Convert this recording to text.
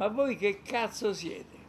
Ma voi che cazzo siete?